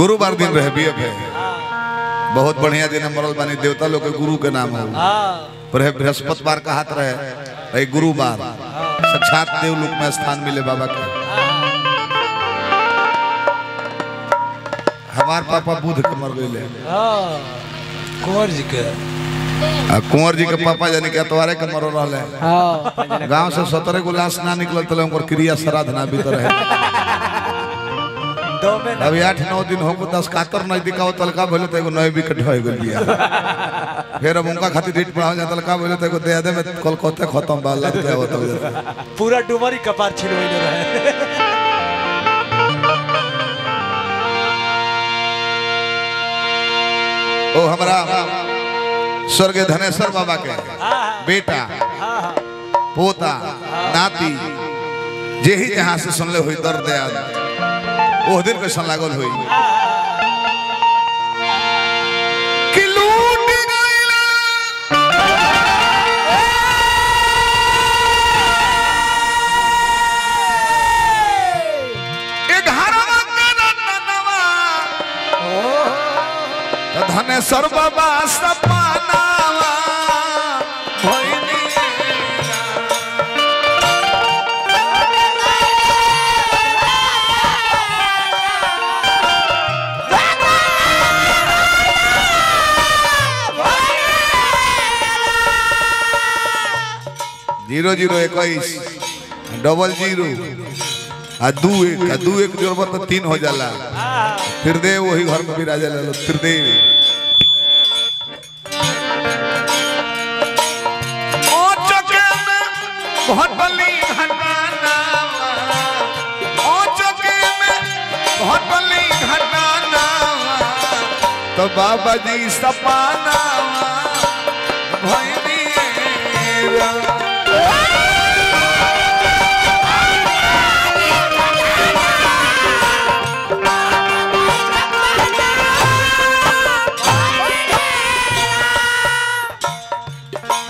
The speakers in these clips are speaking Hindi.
गुरुवार दिन रहे बीएफ है। बहुत बढ़िया दिन मरल बानी देवता लोग के गुरु के नाम है। पर है बृहस्पतिवार का हाथ रहे गुरुवार साक्षात देवलोक में स्थान मिले बाबा के। हमार पापा बुध के मर गए कुंवर जी के। कुंवर जी के पापा यानी कि अतवारे के मर रहे हाँ। गाँव से सत्रह गो लाश ना निकल तले उनकर क्रिया श्राद्ध ना बीत रहे। अभी आठ नौ दिन हो दस कातर नज़दीक आओ तलका भले तो एगो नए विकेट हो बिया फिर अब उनका खातिर डेट पढ़ाओ जा तलका भले तो एगो दे दे में कलकत्ते खत्म बा लग गया होता पूरा डुमरी कपार छिलवैले रहे ओ हमरा स्वर्गीय धनेश्वर बाबा के हाँ। बेटा हाँ हाँ। पोता नाती जे ही जहाँ से सुनले हुई दर्द याद ओह दिन लागल हुई। धनेश्वर बाबा ज़ीरो ज़ीरो इक्कीस। Double zero. आ दू एक, आ दू एक जोड़ब तो तीन हो जाला। फिर दे वही घर में विराजे लो फिर दे भटली घटाना तो बाबा जी सपाना भइनी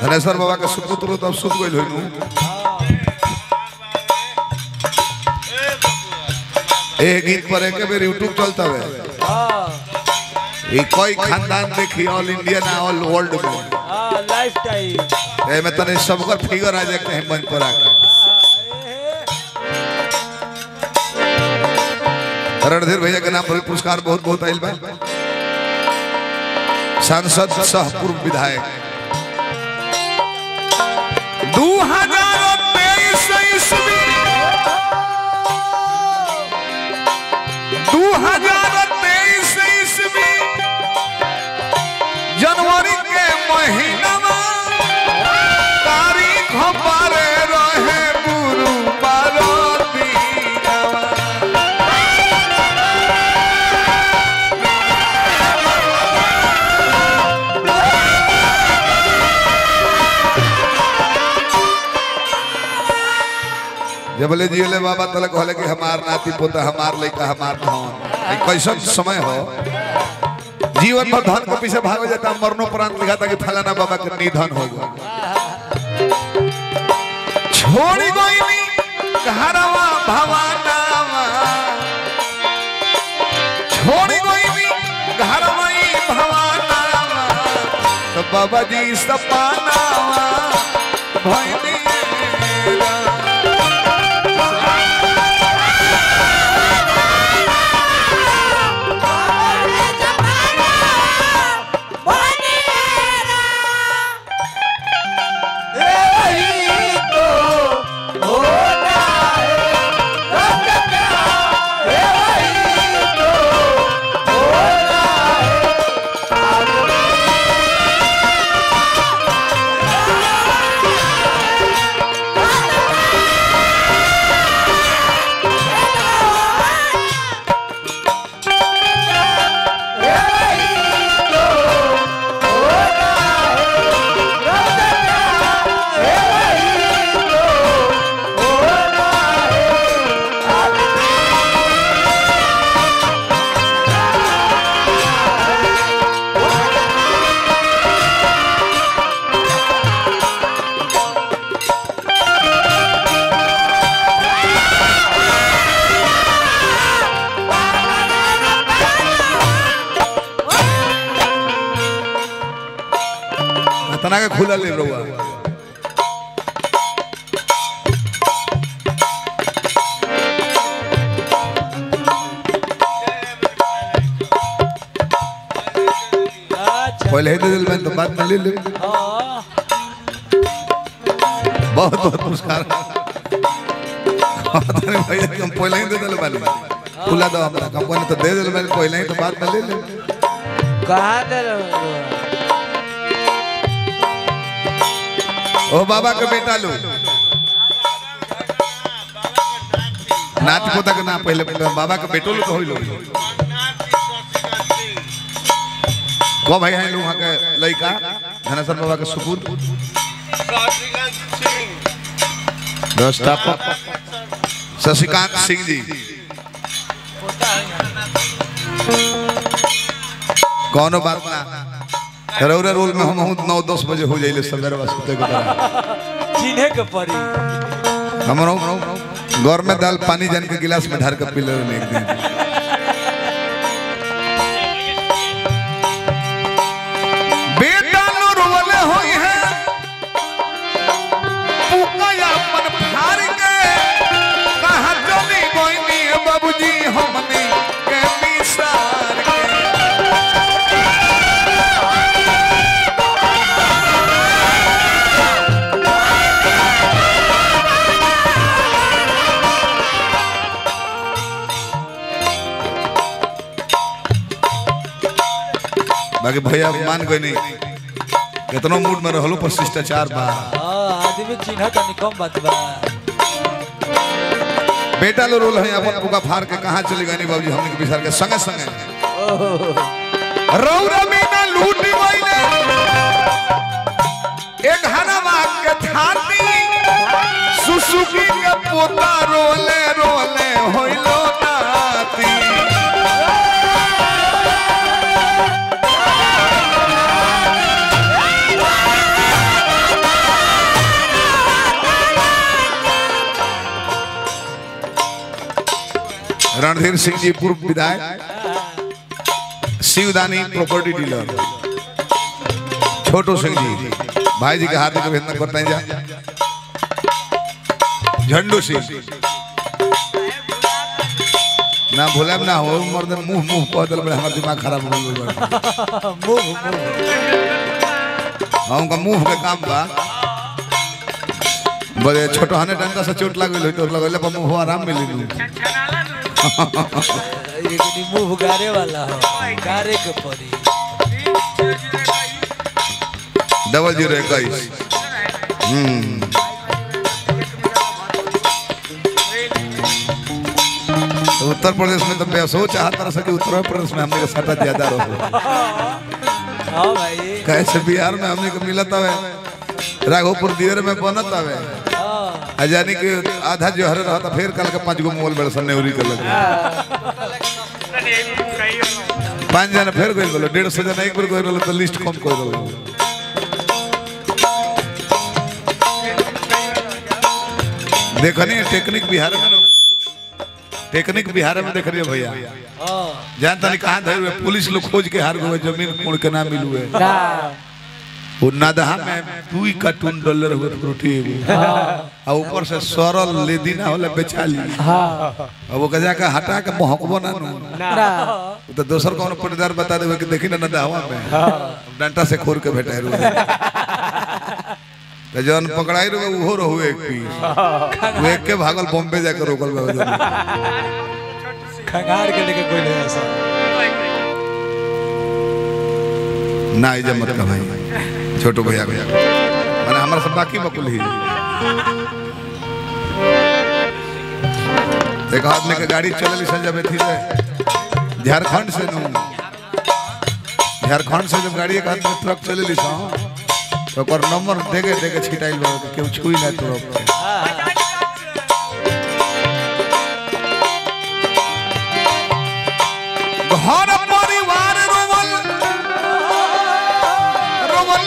धनेश्वर बाबा के सुपुत्र तब सुत होइनु ए गीत पर एक बेर यूट्यूब चलता है हाँ ई कोई खानदान देखी ऑल इंडिया ना ऑल वर्ल्ड में हाँ लाइफ टाइम तने सबकर फिगर आ मंच पर आके रणधीर भैया के नाम पर पुरस्कार बहुत बहुत आयल बा। सांसद सह पूर्व विधायक। दू हज़ार तेईस ईस्वी। दू हज़ार जब बोले जी ले बाबा तले कहले कि हमार नाती पोता, हमार लड़का हमार धन कैसन समय हो? जीवन भर धन के पीछे भाग जाता मरणोपरांत लिखा था कि फलाना बाबा के निधन हो गया। छोड़ी गईली घरवा भवानावा छोड़ी गईली घरवा ई भवानावा तो बाबा जी सपानावा भइनी Oh ढकना के खुला ले रहुआ। पहले दे दिल मैं तो बात में ले। ले बहुत बहुत नहीं भैया कि पहले ही दे दिल बानी खुला दो हमरा कंपनी तो दे दिल मैंने पहले ही तो बात में ले। ले कहाँ दे ओ बाबा के बेटा लो। पोता के ना पहले बाबा के बेटो लो तो लो। को भाई हैं लोग वहाँ के लड़का, धनेश्वर बाबा के सुपुत व्यवस्थापक शशिकांत सिंह जी। कौनो बात ना। रौरा रोल में हम बहुत नौ दस बजे हो जाइले सवेरे सुते के चिन्हे के पड़ी। हमरो घर में दाल पानी जान के गिलास में ढार के पी ले एक दिन। बाकी भैया मान गए नहीं। कितनो मूड में रहलो पर शिष्टाचार बा। हाँ आदमी चिन्ह तनी कम बात बा। बेटा लो रोल है अपन पुका फाड़ के कहाँ चले गए बाबूजी हमने के बिसार के संगे संगे रौरा में ना लूट गइले एक हनवा के थाती सुसुकी के पोता रोले रोले होइलो नाती रणधीर सिंह जी पूर्व विधायक शिवदानी प्रॉपर्टी डीलर छोटू सिंह जी भाई जी के हार्दिक अभिनंदन करते हैं जा। झंडू सिंह। ना भूले ना हो मर्द मुँह मुँह कह दिल बड़े हमारा दिमाग खराब हो बा मुँह मुँह। हम का मुँह के काम बा बड़े छोटो हने डंडा से चोट लग गइल तो लगले पर मुँह आराम मिली नु ये मुँह गारे वाला हो। गारे के पड़ी डबल ज़ीरो इक्कीस। हम्म। तो उत्तर प्रदेश में तो मैं सोच चाहता रहा कि उत्तर प्रदेश में हमने का सटा ज़्यादा रहो। हाँ भाई। कैसे बिहार में हमने को मिलत हवे राघोपुर दियर में बनत हवे हाँ जानी कि आधा जो हरे रहता फिर कल के पाँच गो मोबाइल बड़े सन्ने उरी कर लगे। पाँच जना फिर गइल बोलो डेढ़ सौ जना एक बार गइल बोलो तो लिस्ट कम कर दो देखनी टेक्निक बिहार में टेक्निक बिहार में देख रही है भैया। हाँ। जानता नहीं कहाँ धरे हुए पुलिस लोग खोज के हार गए ज़मीन कोड़ के ना मिलू है। नादहा में दुई कार्टून डॉलर हुए फ्रूटी आ ऊपर से सरल लेदी ना होला बेचा ली हाँ। अब वो कजा के हटा के महकबो ना। तो दोसर कौन पटदार बता देवे कि देखी ना नदहवा में। डंटा से खोर के भेटा रुए तो जौन पकड़ाई रुए उहो रहू एक पीस। वो एक के भागल बॉम्बे जाकर रोकल बा। खंगार के लेके कोई नहीं ऐसा। ना इजा मत भाई छोटो भैया भैया। मैंने हमारा सब बाकी बकुल ही। एक आदमी के गाड़ी चलल सन जब थी से झारखंड से नु। झारखंड से जब गाड़ी एक आदमी ट्रक चलल सन तो ओकर नंबर देके देके छिटाइल बा, कि छुई ना। हाँ घर परिवार रोवल रोवल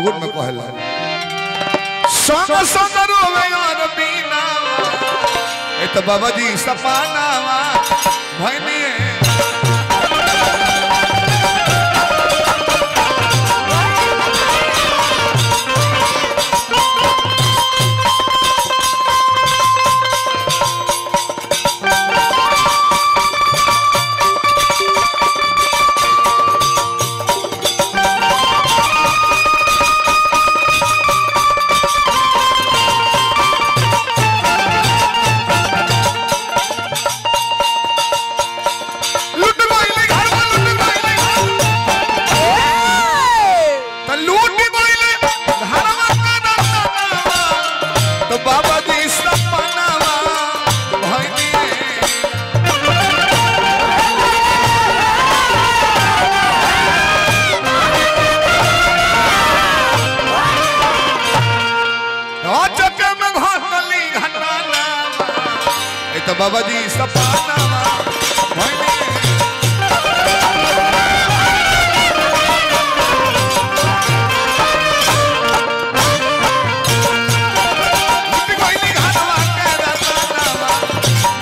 दाऊद में कहला संग संग रोवे और बीना ए तो बाबा जी सपानावा भनिए। बाबा जी सपना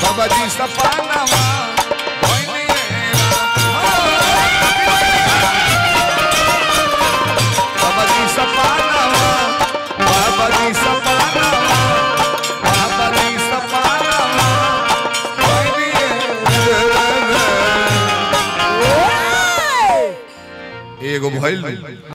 बाबा जी सपना एगो